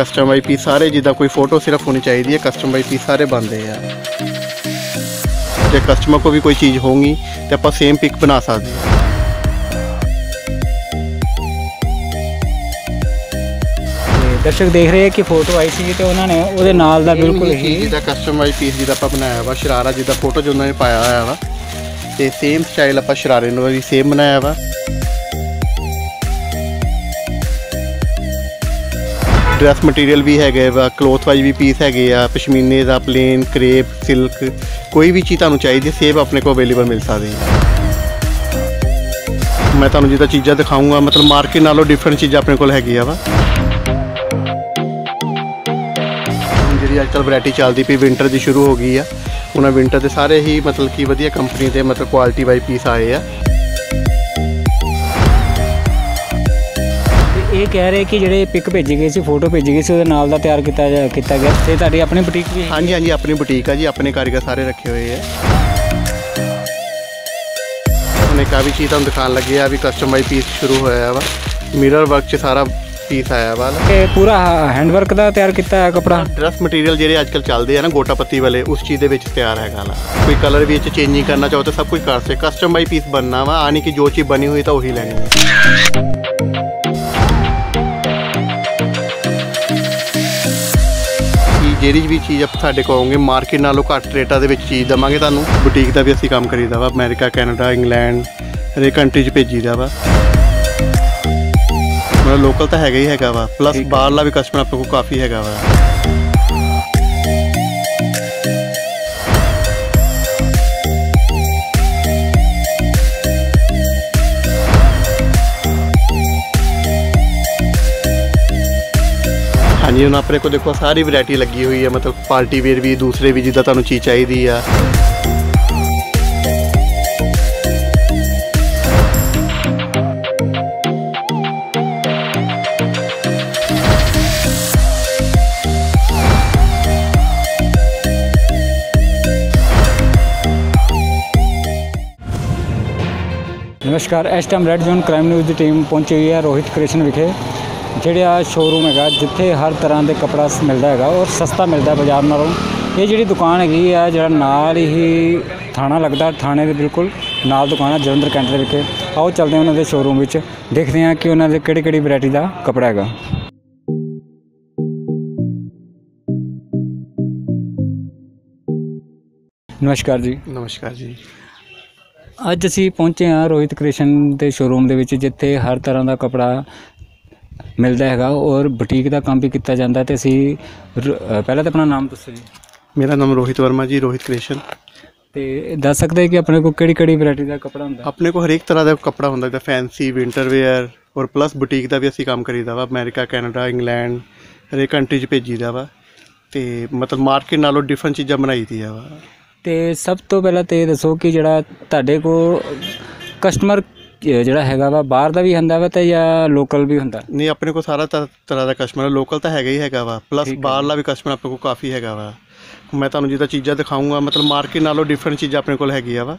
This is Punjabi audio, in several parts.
ਕਸਟਮਾਈਜ਼ ਪੀਸ ਸਾਰੇ ਜਿੱਦਾਂ ਕੋਈ ਫੋਟੋ ਸਿਰਫ ਹੋਣੀ ਚਾਹੀਦੀ ਹੈ ਕਸਟਮਾਈਜ਼ ਪੀਸ ਸਾਰੇ ਬਣਦੇ ਆ। ਜੇ ਕਸਟਮਰ ਕੋ ਵੀ ਕੋਈ ਚੀਜ਼ ਹੋਊਗੀ ਤੇ ਆਪਾਂ ਸੇਮ ਪਿਕ ਬਣਾ ਸਕਦੇ ਹਾਂ। ਦਰਸ਼ਕ ਦੇਖ ਰਹੇ ਆ ਕਿ ਫੋਟੋ ਆਈ ਸੀ ਤੇ ਉਹਨਾਂ ਨੇ ਉਹਦੇ ਨਾਲ ਦਾ ਬਿਲਕੁਲ ਹੀ ਜਿੱਦਾਂ ਕਸਟਮਾਈਜ਼ ਪੀਸ ਜਿੱਦਾਂ ਆਪਾਂ ਬਣਾਇਆ ਵਾ ਸ਼ਰਾਰਾ ਜਿੱਦਾਂ ਫੋਟੋ 'ਚ ਉਹਨਾਂ ਨੇ ਪਾਇਆ ਹੋਇਆ ਵਾ। ਤੇ ਸੇਮ ਸਟਾਈਲ ਆਪਾਂ ਸ਼ਰਾਰੇ ਨੂੰ ਵੀ ਸੇਮ ਬਣਾਇਆ ਵਾ। ਡਰੈਸ ਮਟੀਰੀਅਲ ਵੀ ਹੈਗੇ ਵਾ ਕਲੋਥ ਵਾਈਜ਼ ਵੀ ਪੀਸ ਹੈਗੇ ਆ, ਪਸ਼ਮੀਨੇ ਦਾ ਪਲੇਨ ਕਰੇਪ ਸਿਲਕ ਕੋਈ ਵੀ ਚੀਜ਼ ਤੁਹਾਨੂੰ ਚਾਹੀਦੀ ਸੇਬ ਆਪਣੇ ਕੋਲ ਅਵੇਲੇਬਲ ਮਿਲ ਸਕਦੀ ਹੈ। ਮੈਂ ਤੁਹਾਨੂੰ ਜਿੱਦਾਂ ਚੀਜ਼ਾਂ ਦਿਖਾਊਂਗਾ, ਮਤਲਬ ਮਾਰਕੀਟ ਨਾਲੋਂ ਡਿਫਰੈਂਟ ਚੀਜ਼ਾਂ ਆਪਣੇ ਕੋਲ ਹੈਗੀਆਂ ਵਾ। ਹੁਣ ਜਿਹੜੀ ਅੱਜ ਕੱਲ੍ਹ ਵੈਰਾਈਟੀ ਚੱਲਦੀ ਪਈ ਵਿੰਟਰ ਦੀ ਸ਼ੁਰੂ ਹੋ ਗਈ ਆ। ਉਹਨਾਂ ਵਿੰਟਰ ਦੇ ਸਾਰੇ ਹੀ ਮਤਲਬ ਕਿ ਵਧੀਆ ਕੰਪਨੀ ਦੇ ਮਤਲਬ ਕੁਆਲਿਟੀ ਵਾਈਜ਼ ਪੀਸ ਆਏ ਆ। ਇਹ ਕਹਿ ਰਹੇ ਕਿ ਜਿਹੜੇ ਪਿਕ ਭੇਜੀ ਗਈ ਸੀ ਫੋਟੋ ਭੇਜੀ ਗਈ ਸੀ ਉਹਦੇ ਨਾਲ ਦਾ ਤਿਆਰ ਕੀਤਾ ਜਾ- ਕੀਤਾ ਗਿਆ। ਤੇ ਤੁਹਾਡੀ ਆਪਣੀ ਬੁਟੀਕ ਵੀ ਹੈ ਹਾਂਜੀ ਹਾਂਜੀ ਆਪਣੀ ਬੁਟੀਕ ਆ ਜੀ ਆਪਣੇ ਕਾਰੀਗਰ ਸਾਰੇ ਰੱਖੇ ਹੋਏ ਆ। ਉਹਨੇ ਕਾਫੀ ਚੀਜ਼ ਤੁਹਾਨੂੰ ਦਿਖਾਉਣ ਲੱਗੇ ਆ ਵੀ ਕਸਟਮਾਈਜ਼ ਪੀਸ ਸ਼ੁਰੂ ਹੋਇਆ ਵਾ। ਮਿਰਰ ਵਰਕ 'ਚ ਸਾਰਾ ਪੀਸ ਆਇਆ ਵਾ। ਕਿ ਪੂਰਾ ਹੈਂਡਵਰਕ ਦਾ ਤਿਆਰ ਕੀਤਾ ਹੈ ਕਪੜਾ? ਡਰੈਸ ਮਟੀਰੀਅਲ ਜਿਹੜੇ ਅੱਜ ਕੱਲ੍ਹ ਚੱਲਦੇ ਆ ਨਾ ਗੋਟਾ ਪੱਤੀ ਵਾਲੇ ਉਸ ਚੀਜ਼ ਦੇ ਵਿੱਚ ਤਿਆਰ ਹੈਗਾ ਲਾ ਕੋਈ ਕਲਰ ਵੀ ਇਹ 'ਚ ਚੇਂਜਿੰਗ ਕਰਨਾ ਚਾਹੋ ਤਾਂ ਸਭ ਕੁਝ ਕਰ ਸਕਦੇ ਕਸਟਮਾਈਜ਼ ਪੀਸ ਬਣਨਾ ਵਾ ਆਣੀ ਕਿ ਜੋ ਚੀਜ਼ ਬਣੀ ਹੋਈ ਤਾਂ ਉਹੀ ਲੈਣੀ ਹੈ ਜਿਹੜੀ ਵੀ ਚੀਜ਼ ਆਪ ਸਾਡੇ ਕੋਲ ਆਉਂਗੇ ਮਾਰਕੀਟ ਨਾਲੋਂ ਘੱਟ ਰੇਟਾਂ ਦੇ ਵਿੱਚ ਚੀਜ਼ ਦਵਾਂਗੇ ਤੁਹਾਨੂੰ। ਬੁਟੀਕ ਦਾ ਵੀ ਅਸੀਂ ਕੰਮ ਕਰੀਦਾ ਵਾ ਅਮਰੀਕਾ ਕੈਨੇਡਾ ਇੰਗਲੈਂਡ ਹਰੇਕ ਕੰਟਰੀ 'ਚ ਭੇਜੀਦਾ ਵਾ। ਮਤਲਬ ਲੋਕਲ ਤਾਂ ਹੈਗਾ ਹੀ ਹੈਗਾ ਵਾ ਪਲੱਸ। ਬਾਹਰਲਾ ਵੀ ਕਸਟਮਰ ਆਪਣੇ ਕੋਲ ਕਾਫੀ ਹੈਗਾ ਵਾ। ਹਾਂਜੀ, ਹੁਣ ਆਪਣੇ ਕੋਲ ਦੇਖੋ ਸਾਰੀ ਵੈਰਾਈਟੀ ਲੱਗੀ ਹੋਈ ਹੈ ਮਤਲਬ ਪਾਰਟੀ ਵੇਅਰ ਵੀ, ਦੂਸਰੇ ਵੀ ਜਿੱਦਾਂ ਤੁਹਾਨੂੰ ਚੀਜ਼ ਚਾਹੀਦੀ ਆ। ਨਮਸਕਾਰ, ਇਸ time red zone crime news ਦੀ ਟੀਮ ਪਹੁੰਚੀ ਹੋਈ ਹੈ ਰੋਹਿਤ ਕ੍ਰਿਸ਼ਨ ਵਿਖੇ। ਜਿਹੜਾ ਸ਼ੋਰੂਮ ਹੈਗਾ ਜਿੱਥੇ ਹਰ ਤਰ੍ਹਾਂ ਦੇ ਕਪੜਾ ਮਿਲਦਾ ਹੈਗਾ ਔਰ ਸਸਤਾ ਮਿਲਦਾ ਬਾਜ਼ਾਰ ਨਾਲੋਂ। ਇਹ ਜਿਹੜੀ ਦੁਕਾਨ ਹੈਗੀ ਆ ਜਿਹੜਾ ਨਾਲ ਹੀ ਥਾਣਾ ਲੱਗਦਾ ਥਾਣੇ ਦੇ ਬਿਲਕੁਲ ਨਾਲ ਦੁਕਾਨ ਹੈ ਜਲੰਧਰ ਕੈਂਟ ਦੇ ਵਿਖੇ। ਆਓ ਚੱਲਦੇ ਹਾਂ ਉਹਨਾਂ ਦੇ ਸ਼ੋਰੂਮ ਵਿੱਚ। ਦੇਖਦੇ ਹਾਂ ਕਿ ਉਹਨਾਂ ਦੇ ਕਿਹੜੀ ਕਿਹੜੀ ਵੈਰਾਈਟੀ ਦਾ ਕਪੜਾ ਹੈਗਾ। ਨਮਸਕਾਰ ਜੀ। ਨਮਸਕਾਰ ਜੀ। ਅੱਜ ਅਸੀਂ ਪਹੁੰਚੇ ਹਾਂ ਰੋਹਿਤ ਕ੍ਰਿਸ਼ਨ ਦੇ ਸ਼ੋਰੂਮ ਦੇ ਵਿੱਚ ਜਿੱਥੇ ਹਰ ਤਰ੍ਹਾਂ ਦਾ ਕਪੜਾ ਮਿਲਦਾ ਹੈਗਾ ਔਰ ਬੁਟੀਕ ਦਾ ਕੰਮ ਵੀ ਕੀਤਾ ਜਾਂਦਾ ਤੇ ਅਸੀਂ ਰ- ਅ, ਪਹਿਲਾਂ ਤਾਂ ਆਪਣਾ ਨਾਮ ਦੱਸੋ ਜੀ। ਮੇਰਾ ਨਾਮ ਰੋਹਿਤ ਵਰਮਾ ਜੀ ਰੋਹਿਤ ਕ੍ਰਿਸ਼ਨ। ਤੇ ਦੱਸ ਸਕਦੇ ਕਿ ਆਪਣੇ ਕੋਲ ਕਿਹੜੀ ਕਿਹੜੀ ਵੈਰਾਈਟੀ ਦਾ ਕਪੜਾ ਹੁੰਦਾ? ਆਪਣੇ ਕੋਲ ਹਰੇਕ ਤਰ੍ਹਾਂ ਦਾ ਕੱਪੜਾ ਹੁੰਦਾ ਜਿੱਦਾਂ ਫੈਂਸੀ ਵਿੰਟਰ ਵੇਅਰ ਔਰ ਪਲੱਸ ਬੁਟੀਕ ਦਾ ਵੀ ਅਸੀਂ ਕੰਮ ਕਰੀਦਾ ਵਾ ਅਮਰੀਕਾ ਕੈਨੇਡਾ ਇੰਗਲੈਂਡ ਹਰੇਕ ਕੰਟਰੀ 'ਚ ਭੇਜੀਦਾ ਵਾ। ਤੇ ਮਤਲਬ ਮਾਰਕੀਟ ਨਾਲੋਂ ਡਿਫਰੈਂਟ ਚੀਜ਼ਾਂ ਬਣਾਈ ਦੀਆਂ ਵਾ। ਤੇ ਸਭ ਤੋਂ ਪਹਿਲਾਂ ਤੇ ਇਹ ਦੱਸੋ ਕਿ ਜਿਹੜਾ ਤੁਹਾਡੇ ਕੋਲ ਕਸਟਮਰ ਜਿਹੜਾ ਹੈਗਾ ਵਾ ਬਾਹਰ ਦਾ ਵੀ ਹੁੰਦਾ ਵਾ ਤੇ ਜਾਂ ਲੋਕਲ ਵੀ ਹੁੰਦਾ? ਨਹੀਂ ਆਪਣੇ ਕੋਲ ਸਾਰਾ ਤਰ੍ਹਾਂ ਦਾ ਕਸਟਮਰ ਲੋਕਲ ਤਾਂ ਹੈਗਾ ਹੀ ਹੈਗਾ ਵਾ ਪਲੱਸ ਹੈ। ਬਾਹਰਲਾ ਵੀ ਕਸਟਮਰ ਆਪਣੇ ਕੋਲ ਕਾਫੀ ਹੈਗਾ ਵਾ। ਮੈਂ ਤੁਹਾਨੂੰ ਜਿੱਦਾਂ ਚੀਜ਼ਾਂ ਦਿਖਾਊਂਗਾ ਮਤਲਬ ਮਾਰਕੀਟ ਨਾਲੋਂ ਡਿਫਰੈਂਟ ਚੀਜ਼ਾਂ ਆਪਣੇ ਕੋਲ ਹੈਗੀਆਂ ਵਾ।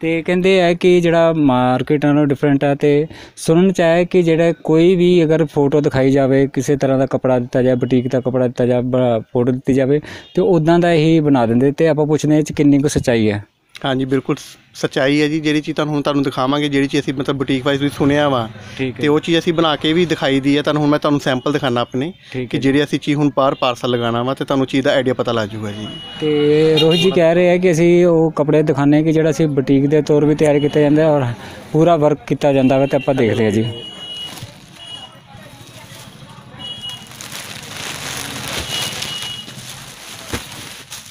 ਤੇ ਕਹਿੰਦੇ ਆ ਕਿ ਜਿਹੜਾ ਮਾਰਕੀਟ ਨਾਲੋਂ ਡਿਫਰੈਂਟ ਆ ਤੇ ਸੁਣਨ ਚ ਆਇਆ ਕਿ ਜਿਹੜਾ ਕੋਈ ਵੀ ਅਗਰ ਫੋਟੋ ਦਿਖਾਈ ਜਾਵੇ ਕਿਸੇ ਤਰ੍ਹਾਂ ਦਾ ਕਪੜਾ ਦਿੱਤਾ ਜਾਵੇ ਬੁਟੀਕ ਦਾ ਕਪੜਾ ਦਿੱਤਾ ਜਾਵੇ ਫੋਟੋ ਦਿੱਤੀ ਜਾਵੇ ਤੇ ਉਦਾਂ ਦਾ ਹੀ ਬਣਾ ਦਿੰਦੇ ਤੇ ਆਪਾਂ ਪੁੱਛਦੇ ਇਹ ਚ ਕਿੰਨੀ ਕੁ ਸੱਚਾਈ ਹੈ। ਹਾਂਜੀ ਬਿਲਕੁਲ ਸੱਚਾਈ ਹੈ ਜੀ ਜਿਹੜੀ ਚੀਜ਼ ਤੁਹਾਨੂੰ ਹੁਣ ਤੁਹਾਨੂੰ ਦਿਖਾਵਾਂਗੇ ਜਿਹੜੀ ਚੀਜ਼ ਅਸੀਂ ਮਤਲਬ ਬੁਟੀਕ ਵਾਈਜ਼ ਵੀ ਸੁਣਿਆ ਵਾ ਠੀਕ ਤੇ ਉਹ ਚੀਜ਼ ਅਸੀਂ ਬਣਾ ਕੇ ਵੀ ਦਿਖਾਈ ਦੀ ਹੈ ਤੁਹਾਨੂੰ ਹੁਣ ਮੈਂ ਤੁਹਾਨੂੰ ਸੈਂਪਲ ਦਿਖਾਣਾ ਆਪਣੇ ਠੀਕ ਕਿ ਹੈ ਜਿਹੜੀ ਅਸੀਂ ਚੀਜ਼ ਹੁਣ ਬਾਹਰ ਪਾਰਸਲ ਲਗਾਉਣਾ ਵਾ ਤੇ ਤੁਹਾਨੂੰ ਚੀਜ਼ ਦਾ ਆਈਡੀਆ ਪਤਾ ਲੱਗ ਜਾਊਗਾ ਜੀ। ਤੇ ਰੋਹਿਤ ਜੀ ਕਹਿ ਰਹੇ ਆ ਕਿ ਅਸੀਂ ਉਹ ਕਪੜੇ ਦਿਖਾਣੇ ਕਿ ਜਿਹੜਾ ਅਸੀਂ ਬੁਟੀਕ ਦੇ ਤੌਰ ਵੀ ਤਿਆਰ ਕੀਤਾ ਜਾਂਦਾ ਔਰ ਪੂਰਾ ਵਰਕ ਕੀਤਾ ਜਾਂਦਾ ਵਾ ਤੇ ਆਪਾਂ ਦੇਖਦੇ ਹਾਂ ਜੀ।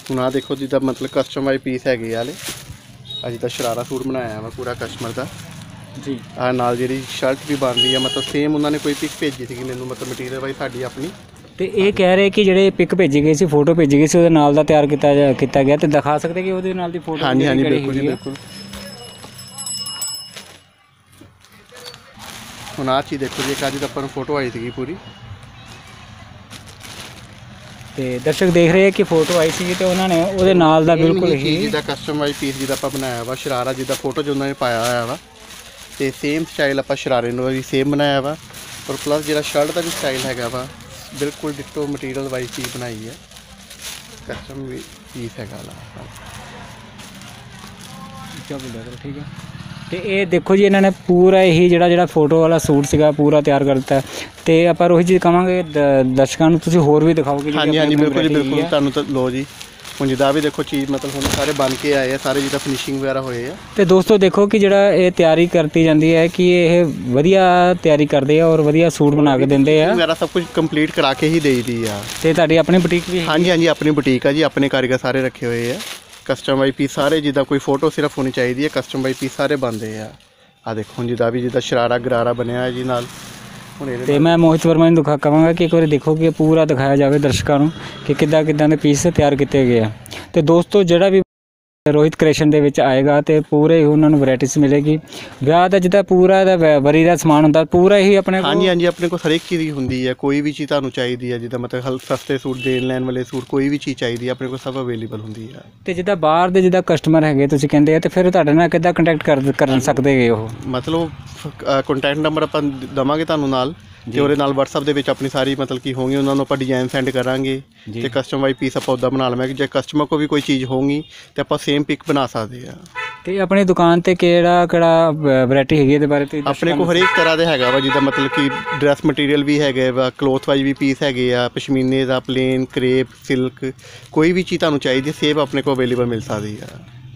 ਹੁਣ ਆ ਦੇਖੋ ਜਿੱਦਾਂ ਮਤਲਬ ਕਸਟਮਾਈਜ਼ ਪੀਸ ਹੈਗੇ ਆ ਵਾਲੇ। ਅੱਜ ਦਾ ਸ਼ਰਾਰਾ ਸੂਟ ਬਣਾਇਆ ਵਾ ਪੂਰਾ ਕਸਟਮਰ ਦਾ। ਜੀ। ਆ ਨਾਲ ਜਿਹੜੀ ਸ਼ਰਟ ਵੀ ਬਣ ਰਹੀ ਆ ਮਤਲਬ ਸੇਮ ਉਹਨਾਂ ਨੇ ਕੋਈ ਪਿਕ ਭੇਜੀ ਸੀਗੀ ਮੈਨੂੰ ਮਤਲਬ ਮਟੀਰੀਅਲ ਵਾਈ ਸਾਡੀ ਆਪਣੀ। ਤੇ ਇਹ ਕਹਿ ਰਹੇ ਕਿ ਜਿਹੜੇ ਪਿਕ ਭੇਜੀ ਗਈ ਸੀ ਫੋਟੋ ਭੇਜੀ ਗਈ ਸੀ ਉਹਦੇ ਨਾਲ ਦਾ ਤਿਆਰ ਕੀਤਾ ਜਾ- ਕੀਤਾ ਗਿਆ ਤੇ ਦਿਖਾ ਸਕਦੇ ਕਿ ਉਹਦੇ ਨਾਲ ਦੀ ਫੋਟੋ ਹਾਂਜੀ ਹਾਂਜੀ ਬਿਲਕੁਲ ਜੀ ਬਿਲਕੁਲ। ਹੁਣ ਆ ਚੀਜ਼ ਦੇਖੋ ਜੀ ਇੱਕ ਅੱਜ ਦਾ ਆਪਾਂ ਨੂੰ ਫੋਟੋ ਆਈ ਸੀਗੀ ਪੂਰੀ। ਤੇ ਦਰਸ਼ਕ ਦੇਖ ਰਹੇ ਆ ਕਿ ਫੋਟੋ ਆਈ ਸੀ ਤੇ ਉਹਨਾਂ ਨੇ ਉਹਦੇ ਨਾਲ ਦਾ ਬਿਲਕੁਲ ਹੀ ਜਿੱਦਾਂ ਕਸਟਮਾਈਜ਼ ਪੀਸ ਜਿੱਦਾਂ ਆਪਾਂ ਬਣਾਇਆ ਵਾ ਸ਼ਰਾਰਾ ਜਿੱਦਾਂ ਫੋਟੋ 'ਚ ਉਹਨਾਂ ਨੇ ਪਾਇਆ ਹੋਇਆ ਵਾ। ਤੇ ਸੇਮ ਸਟਾਈਲ ਆਪਾਂ ਸ਼ਰਾਰੇ ਨੂੰ ਵੀ ਸੇਮ ਬਣਾਇਆ ਵਾ। ਔਰ ਪਲੱਸ ਜਿਹੜਾ ਸ਼ਰਟ ਦਾ ਵੀ ਸਟਾਈਲ ਹੈਗਾ ਵਾ ਬਿਲਕੁਲ ਡਿਟੋ ਮਟੀਰੀਅਲ ਵਾਈਜ਼ ਚੀਜ਼ ਬਣਾਈ ਹੈ। ਕਸਟਮ ਵੀ ਪੀਸ ਹੈਗਾ ਲਾ ਬੋਲਿਆ ਕਰੋ ਠੀਕ ਹੈ ਤੇ ਇਹ ਦੇਖੋ ਜੀ ਇਹਨਾਂ ਨੇ ਪੂਰਾ ਇਹੀ ਜਿਹੜਾ ਜਿਹੜਾ ਫੋਟੋ ਵਾਲਾ ਸੂਟ ਸੀਗਾ ਪੂਰਾ ਤਿਆਰ ਕਰ ਦਿੱਤਾ। ਤੇ ਆਪਾਂ ਰੋਹਿਤ ਜੀ ਕਵਾਂਗੇ ਦ- ਦਰਸ਼ਕਾਂ ਨੂੰ ਤੁਸੀਂ ਹੋਰ ਵੀ ਦਿਖਾਓਗੇ ਹਾਂਜੀ ਹਾਂਜੀ ਬਿਲਕੁਲ ਜੀ ਬਿਲਕੁਲ। ਹੈ। ਤੁਹਾਨੂੰ ਤਾਂ ਲੋ ਜੀ। ਹੁਣ ਜਿੱਦਾਂ ਵੀ ਦੇਖੋ ਚੀਜ਼ ਮਤਲਬ ਹੁਣ ਸਾਰੇ ਬਣ ਕੇ ਆਏ ਆ ਸਾਰੇ ਜਿੱਦਾਂ ਫਿਨਿਸ਼ਿੰਗ ਵਗੈਰਾ ਹੋਏ ਆ। ਤੇ ਦੋਸਤੋ ਦੇਖੋ ਕਿ ਜਿਹੜਾ ਇਹ ਤਿਆਰੀ ਕਰਤੀ ਜਾਂਦੀ ਹੈ ਕਿ ਇਹ ਵਧੀਆ ਤਿਆਰੀ ਕਰਦੇ ਆ ਔਰ ਵਧੀਆ ਸੂਟ ਬਣਾ ਕੇ ਦਿੰਦੇ ਆ। ਵਗੈਰਾ ਸਭ ਕੁਝ ਕੰਪਲੀਟ ਕਰਾ ਕੇ ਹੀ ਦੇਈਦੀ ਆ। ਤੇ ਤੁਹਾਡੀ ਆਪਣੀ ਬੁਟੀਕ ਵੀ ਹੈ ਹਾਂਜੀ ਹਾਂਜੀ ਆਪਣੀ ਬੁਟੀਕ ਆ ਜੀ ਆਪਣੇ ਕਾਰੀਗਰ ਸਾਰੇ ਰੱਖੇ ਹੋਏ ਆ। ਕਸਟਮ ਵਾਈ ਪੀਸ ਸਾਰੇ ਜਿੱਦਾਂ ਕੋਈ ਫੋਟੋ ਸਿਰਫ ਹੋਣੀ ਚਾਹੀਦੀ ਹੈ ਕਸਟਮ ਵਾਈ ਪੀਸ ਸਾਰੇ ਬਣਦੇ ਆ। ਆ ਦੇਖੋ ਜਿੱਦਾਂ ਵੀ ਜਿੱਦਾਂ ਸ਼ਰਾਰਾ ਗਰਾਰਾ ਬਣਿਆ ਹੈ ਜੀ ਨਾਲ ਹੁਣ ਇਹਦੇ ਤੇ ਮੈਂ ਮੋਹਿਤ ਵਰਮਾ ਨੂੰ ਦਿਖਾ ਕਵਾਂਗਾ ਕਿ ਇੱਕ ਵਾਰੀ ਦੇਖੋ ਕਿ ਪੂਰਾ ਦਿਖਾਇਆ ਜਾਵੇ ਦਰਸ਼ਕਾਂ ਨੂੰ ਕਿ ਕਿੱਦਾਂ ਕਿੱਦਾਂ ਦੇ ਪੀਸ ਤਿਆਰ ਕੀਤੇ ਗਏ ਆ। ਤੇ ਦੋਸਤੋ ਜਿਹੜਾ ਵੀ ਰੋਹਿਤ ਕ੍ਰੇਸ਼ਨ ਦੇ ਵਿੱਚ ਆਏਗਾ ਤੇ ਪੂਰੇ ਹੀ ਉਹਨਾਂ ਨੂੰ ਵੈਰਾਈਟੀਜ਼ ਮਿਲੇਗੀ। ਵਿਆਹ ਦਾ ਜਿੱਦਾਂ ਪੂਰਾ ਦਾ ਵ- ਵਰੀ ਦਾ ਸਮਾਨ ਹੁੰਦਾ ਪੂਰਾ ਹੀ ਆਪਣੇ ਕੋਲ ਹਾਂਜੀ ਹਾਂਜੀ ਆਪਣੇ ਕੋਲ ਹਰੇਕ ਚੀਜ਼ ਦੀ ਹੁੰਦੀ ਹੈ ਕੋਈ ਵੀ ਚੀਜ਼ ਤੁਹਾਨੂੰ ਚਾਹੀਦੀ ਹੈ ਜਿੱਦਾਂ ਮਤਲਬ ਹਲ ਸਸਤੇ ਸੂਟ ਦੇਣ ਲੈਣ ਵਾਲੇ ਸੂਟ ਕੋਈ ਵੀ ਚੀਜ਼ ਚਾਹੀਦੀ ਹੈ ਆਪਣੇ ਕੋਲ ਸਭ ਅਵੇਲੇਬਲ ਹੁੰਦੀ ਹੈ। ਤੇ ਜਿੱਦਾਂ ਬਾਹਰ ਦੇ ਜਿੱਦਾਂ ਕਸਟਮਰ ਹੈਗੇ ਤੁਸੀਂ ਕਹਿੰਦੇ ਆ ਤੇ ਫਿਰ ਤੁਹਾਡੇ ਨਾਲ ਕਿੱਦਾਂ ਕੰਟੈਕਟ ਕਰ ਕਰ ਸਕਦੇ ਹੈਗੇ ਉਹ? ਮਤਲਬ ਕੰਟੈਕਟ ਨੰਬਰ ਆਪਾਂ ਦਵਾਂਗੇ ਤੁਹਾਨੂੰ ਨਾਲ। ਤੇ ਉਹਦੇ ਨਾਲ WhatsApp ਦੇ ਵਿੱਚ ਆਪਣੀ ਸਾਰੀ ਮਤਲਬ ਕੀ ਹੋਣਗੀ ਉਹਨਾਂ ਨੂੰ ਆਪਾਂ ਡਿਜ਼ਾਈਨ ਸੈਂਡ ਕਰਾਂਗੇ ਜੀ। ਤੇ ਕਸਟਮ ਵਾਈ ਪੀਸ ਆਪਾਂ ਉੱਦਾਂ ਬਣਾ ਲਵਾਂਗੇ। ਜੇ ਕਸਟਮਰ ਕੋ ਵੀ ਕੋਈ ਚੀਜ਼ ਹੋਊਗੀ ਤੇ ਆਪਾਂ ਸੇਮ ਪਿਕ ਬਣਾ ਸਕਦੇ ਆ ਤੇ ਆਪਣੀ ਦੁਕਾਨ ਤੇ ਕਿਹੜਾ ਕਿਹੜਾ ਵੈਰਾਈਟੀ ਹੈਗੀ ਇਹਦੇ ਬਾਰੇ ਤੁਸੀਂ ਆਪਣੇ ਕੋਲ ਹਰੇਕ ਤਰ੍ਹਾਂ ਦੇ ਹੈਗਾ ਵਾ ਜਿੱਦਾਂ ਮਤਲਬ ਕਿ ਡਰੈਸ ਮਟੀਰੀਅਲ ਵੀ ਹੈਗੇ ਵਾ ਕਲੋਥ ਵਾਈਜ਼ ਵੀ ਪੀਸ ਹੈਗੇ ਆ ਪਸ਼ਮੀਨੇ ਦਾ ਪਲੇਨ ਕਰੇਪ ਸਿਲਕ ਕੋਈ ਵੀ ਚੀਜ਼ ਤੁਹਾਨੂੰ ਚਾਹੀਦੀ ਸੇਮ ਆਪਣੇ ਕੋਲ ਅਵੇਲੇਬਲ ਮਿਲ ਸਕਦੀ ਆ।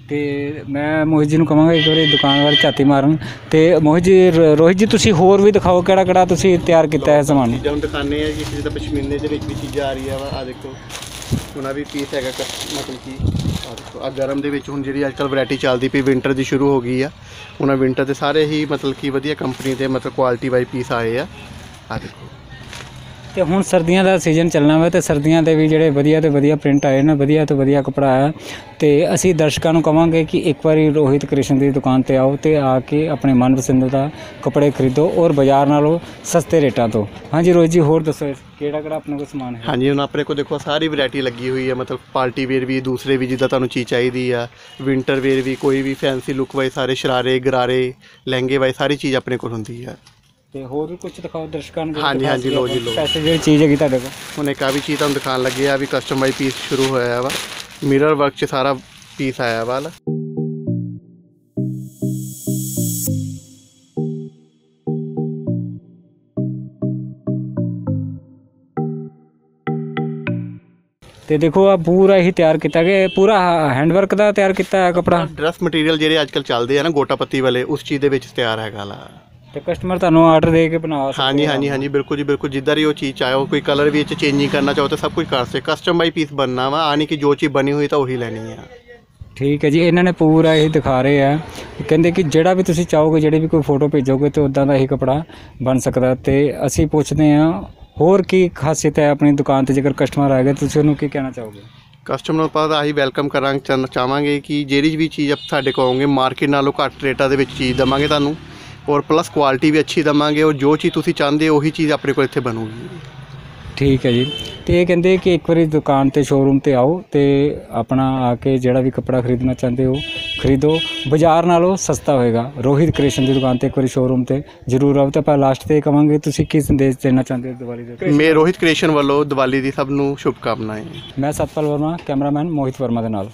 ਤੇ ਮੈਂ ਮੋਹਿਤ ਜੀ ਨੂੰ ਕਹਾਂਗਾ ਇੱਕ ਵਾਰੀ ਦੁਕਾਨ ਵਾਲੇ ਝਾਤੀ ਮਾਰਨ ਤੇ ਮੋਹਿਤ ਜੀ, ਰ- ਰੋਹਿਤ ਜੀ, ਤੁਸੀਂ ਹੋਰ ਵੀ ਦਿਖਾਓ ਕਿਹੜਾ ਕਿਹੜਾ ਤੁਸੀਂ ਤਿਆਰ ਕੀਤਾ ਹੈ ਸਮਾਨ? ਚੀਜ਼ਾਂ ਹੁਣ ਦਿਖਾਉਂਦੇ ਆ ਕਿ ਜਿੱਦਾਂ ਪਸ਼ਮੀਨੇ ਦੇ ਵਿੱਚ ਵੀ ਚੀਜ਼ਾਂ ਆ ਰਹੀਆਂ ਵਾ ਆ ਦੇਖੋ, ਉਹਨਾਂ ਵੀ ਪੀਸ ਹੈਗਾ ਕ- ਮਤਲਬ ਕਿ ਆ ਦੇਖੋ ਆ ਗਰਮ ਦੇ ਵਿੱਚ ਹੁਣ ਜਿਹੜੀ ਅੱਜ ਕੱਲ੍ਹ ਵੈਰਾਈਟੀ ਚੱਲਦੀ ਪਈ ਵਿੰਟਰ ਦੀ ਸ਼ੁਰੂ ਹੋ ਗਈ ਆ। ਉਹਨਾਂ ਵਿੰਟਰ ਦੇ ਸਾਰੇ ਹੀ ਮਤਲਬ ਕਿ ਵਧੀਆ ਕੰਪਨੀ ਦੇ ਮਤਲਬ ਕੁਆਲਿਟੀ ਵਾਈ ਪੀਸ ਆਏ ਆ। ਆ ਦੇਖੋ। ਤੇ ਹੁਣ ਸਰਦੀਆਂ ਦਾ ਸੀਜ਼ਨ ਚੱਲਣਾ ਵਾ ਤੇ ਸਰਦੀਆਂ ਦੇ ਵੀ ਜਿਹੜੇ ਵਧੀਆ ਤੇ ਵਧੀਆ ਪ੍ਰਿੰਟ ਆਏ ਨੇ, ਵਧੀਆ ਤੋਂ ਵਧੀਆ ਕਪੜਾ ਆਇਆ। ਤੇ ਅਸੀਂ ਦਰਸ਼ਕਾਂ ਨੂੰ ਕਵਾਂਗੇ ਕਿ ਇੱਕ ਵਾਰੀ ਰੋਹਿਤ ਕ੍ਰਿਸ਼ਨ ਦੀ ਦੁਕਾਨ ਤੇ ਆਓ ਤੇ ਆ ਕੇ ਆਪਣੇ ਮਨਪਸੰਦ ਦਾ ਕਪੜੇ ਖਰੀਦੋ ਔਰ ਬਾਜ਼ਾਰ ਨਾਲੋਂ ਸਸਤੇ ਰੇਟਾਂ ਤੋਂ। ਹਾਂਜੀ ਰੋਹਿਤ ਜੀ, ਹੋਰ ਦੱਸੋ, ਕਿਹੜਾ ਕਿਹੜਾ ਆਪਣੇ ਕੋਲ ਸਮਾਨ ਹੈ? ਹਾਂਜੀ, ਹੁਣ ਆਪਣੇ ਕੋਲ ਦੇਖੋ, ਸਾਰੀ ਵੈਰਾਈਟੀ ਲੱਗੀ ਹੋਈ ਹੈ ਮਤਲਬ ਪਾਰਟੀ ਵੇਅਰ ਵੀ, ਦੂਸਰੇ ਵੀ ਜਿੱਦਾਂ ਤੁਹਾਨੂੰ ਚੀਜ਼ ਚਾਹੀਦੀ ਆ ਵਿੰਟਰ ਵੇਅਰ ਵੀ, ਕੋਈ ਵੀ ਫੈਂਸੀ ਲੁੱਕ ਵਾਈ ਸਾਰੇ ਸ਼ਰਾਰੇ, ਗਰਾਰੇ, ਲਹਿੰਗੇ ਵਾਈ ਸਾਰੀ ਚੀਜ਼ ਆਪਣੇ ਕੋਲ ਹੁੰਦੀ ਹੈ ਤੇ ਹੋਰ ਵੀ ਕੁਝ ਦਿਖਾਓ ਦਰਸ਼ਕਾਂ ਨੂੰ ਹਾਂਜੀ, ਹਾਂਜੀ, ਲਓ ਜੀ, ਲਓ। ਪੈਸੇ ਜਿਹੜੀ ਚੀਜ਼ ਹੈਗੀ ਤੁਹਾਡੇ ਕੋਲ। ਹੁਣ ਇੱਕ ਆ ਵੀ ਚੀਜ਼ ਤੁਹਾਨੂੰ ਦਿਖਾਉਣ ਲੱਗੇ ਆ ਵੀ ਕਸਟਮ ਵਾਈ ਪੀਸ ਸ਼ੁਰੂ ਹੋਇਆ ਵਾ। ਮਿਰਰ ਵਰਕ 'ਚ ਸਾਰਾ ਪੀਸ ਆਇਆ ਵਾ ਤੇ ਦੇਖੋ ਆ ਪੂਰਾ ਹੀ ਤਿਆਰ ਕੀਤਾ ਗਿਆ। ਇਹ ਪੂਰਾ ਹੈਂਡਵਰਕ ਦਾ ਤਿਆਰ ਕੀਤਾ ਹੈ ਕਪੜਾ। ਡਰੈਸ ਮਟੀਰੀਅਲ ਜਿਹੜੇ ਅੱਜ ਕੱਲ ਚੱਲਦੇ ਆ ਨਾ ਗੋਟਾ ਪੱਤੀ ਵਾਲੇ ਉਸ ਚੀਜ਼ ਦੇ ਵਿੱਚ ਤਿਆਰ ਹੈਗਾ ਲਾ। ਤੇ ਕਸਟਮਰ ਤੁਹਾਨੂੰ ਆਰਡਰ ਦੇ ਕੇ ਬਣਾ ਸਕਦੇ ਹਾਂਜੀ ਆ। ਹਾਂਜੀ ਹਾਂਜੀ ਬਿਲਕੁਲ ਜੀ ਬਿਲਕੁਲ। ਜਿੱਦਾਂ ਦੀ ਉਹ ਚੀਜ਼ ਚਾਹੋ ਕੋਈ ਕਲਰ ਵੀ ਇਹ 'ਚ ਚੇਂਜਿੰਗ ਕਰਨਾ ਚਾਹੋ ਤਾਂ ਸਭ ਕੁਝ ਕਰ ਸਕਦੇ। ਕਸਟਮ ਪੀਸ ਬਣਨਾ ਵਾ ਆ ਨਹੀਂ ਕਿ ਜੋ ਚੀਜ਼ ਬਣੀ ਹੋਈ ਤਾਂ ਉਹੀ ਲੈਣੀ ਆ। ਠੀਕ ਹੈ ਜੀ ਇਹਨਾਂ ਨੇ ਪੂਰਾ ਇਹ ਦਿਖਾ ਰਹੇ ਆ। ਕਹਿੰਦੇ ਕਿ ਜਿਹੜਾ ਵੀ ਤੁਸੀਂ ਚਾਹੋਗੇ ਜਿਹੜੇ ਵੀ ਕੋਈ ਫੋਟੋ ਭੇਜੋਗੇ ਤੇ ਉਦਾਂ ਦਾ ਹੀ ਕਪੜਾ ਬਣ ਸਕਦਾ। ਤੇ ਅਸੀਂ ਪੁੱਛਦੇ ਆ ਹੋਰ ਕੀ ਖਾਸੀਅਤ ਹੈ ਆਪਣੀ ਦੁਕਾਨ ਤੇ ਜੇਕਰ ਕਸਟਮਰ ਆਏਗਾ ਤੁਸੀਂ ਉਹਨੂੰ ਕੀ ਕਹਿਣਾ ਚਾਹੋਗੇ? ਕਸਟਮਰ ਨੂੰ ਤਾਂ ਆਹੀ ਵੈਲਕਮ ਕਰਾਂਗੇ ਚਾਹ- ਚਾਹਾਂਗੇ ਕਿ ਜਿਹੜੀ ਵੀ ਚੀਜ਼ ਆਪ ਸਾਡੇ ਕੋਲ ਆਉਂਗੇ ਮਾਰਕੀਟ ਨਾਲੋਂ ਘੱਟ ਰੇਟਾਂ ਦੇ ਵਿੱਚ ਚੀਜ਼ ਦਵਾਂਗੇ ਤੁਹਾਨੂੰ। ਔਰ ਪਲੱਸ ਕੁਆਲਿਟੀ ਵੀ ਅੱਛੀ ਦਵਾਂਗੇ ਔਰ ਜੋ ਚੀਜ਼ ਤੁਸੀਂ ਚਾਹੁੰਦੇ ਹੋ ਉਹੀ ਚੀਜ਼ ਆਪਣੇ ਕੋਲ ਇੱਥੇ ਬਣੂਗੀ। ਠੀਕ ਹੈ ਜੀ। ਤੇ ਇਹ ਕਹਿੰਦੇ ਕਿ ਇੱਕ ਵਾਰੀ ਦੁਕਾਨ ਤੇ ਸ਼ੋਰੂਮ ਤੇ ਆਓ ਤੇ ਆਪਣਾ ਆ ਕੇ ਜਿਹੜਾ ਵੀ ਕੱਪੜਾ ਖਰੀਦਣਾ ਚਾਹੁੰਦੇ ਹੋ ਖਰੀਦੋ। ਬਾਜ਼ਾਰ ਨਾਲੋਂ ਸਸਤਾ ਹੋਏਗਾ। ਰੋਹਿਤ ਕ੍ਰਿਸ਼ਨ ਦੀ ਦੁਕਾਨ ਤੇ ਇੱਕ ਵਾਰੀ ਸ਼ੋਰੂਮ ਤੇ ਜ਼ਰੂਰ ਆਓ। ਤੇ ਆਪਾਂ ਲਾਸਟ ਤੇ ਕਵਾਂਗੇ ਤੁਸੀਂ ਕੀ ਸੰਦੇਸ਼ ਦੇਣਾ ਚਾਹੁੰਦੇ ਹੋ ਦੀਵਾਲੀ ਦੇ? ਮੈਂ ਰੋਹਿਤ ਕ੍ਰੀਏਸ਼ਨ ਵੱਲੋਂ ਦੀਵਾਲੀ ਦੀ ਸਭ ਨੂੰ ਸ਼ੁਭ ਕਾਮਨਾਵਾਂ ਮੈਂ ਸਤਪਾਲ ਵਰਮਾ ਕੈਮਰਾਮੈਨ ਮੋਹਿਤ ਵਰਮਾ ਦੇ ਨਾਲ।